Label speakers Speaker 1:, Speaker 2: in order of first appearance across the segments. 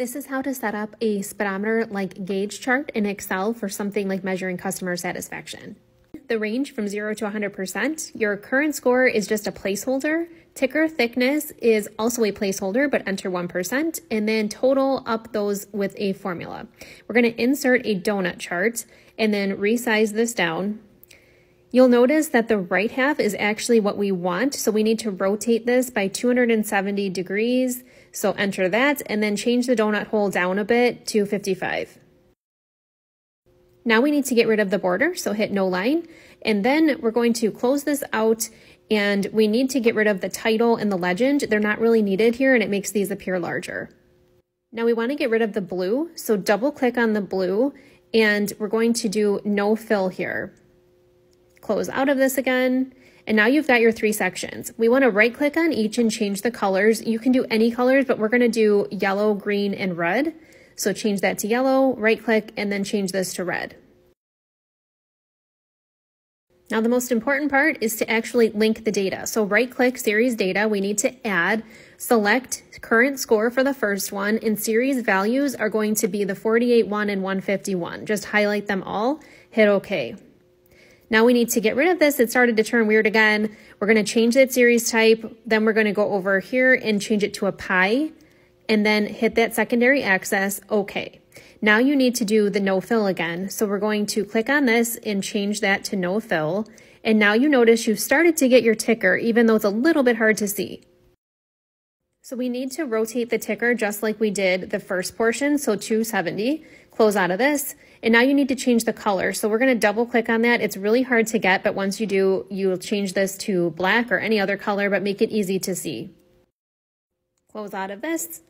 Speaker 1: This is how to set up a speedometer like gauge chart in Excel for something like measuring customer satisfaction. The range from 0 to 100%, your current score is just a placeholder. Ticker thickness is also a placeholder, but enter 1%, and then total up those with a formula. We're going to insert a donut chart and then resize this down. You'll notice that the right half is actually what we want. So we need to rotate this by 270 degrees. So enter that and then change the donut hole down a bit to 55. Now we need to get rid of the border. So hit no line. And then we're going to close this out and we need to get rid of the title and the legend. They're not really needed here and it makes these appear larger. Now we want to get rid of the blue. So double click on the blue and we're going to do no fill here close out of this again. And now you've got your three sections. We want to right click on each and change the colors. You can do any colors, but we're going to do yellow, green, and red. So change that to yellow, right click, and then change this to red. Now the most important part is to actually link the data. So right click series data, we need to add, select current score for the first one, and series values are going to be the 48, 1, and 151. Just highlight them all, hit okay. Now we need to get rid of this. It started to turn weird again. We're going to change that series type. Then we're going to go over here and change it to a pie and then hit that secondary axis. Okay. Now you need to do the no fill again. So we're going to click on this and change that to no fill. And now you notice you've started to get your ticker, even though it's a little bit hard to see. So we need to rotate the ticker just like we did the first portion, so 270. Close out of this. And now you need to change the color. So we're going to double click on that. It's really hard to get, but once you do, you'll change this to black or any other color, but make it easy to see. Close out of this.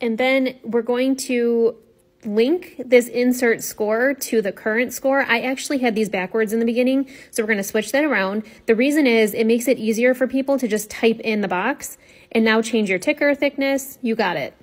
Speaker 1: And then we're going to link this insert score to the current score. I actually had these backwards in the beginning, so we're going to switch that around. The reason is it makes it easier for people to just type in the box and now change your ticker thickness. You got it.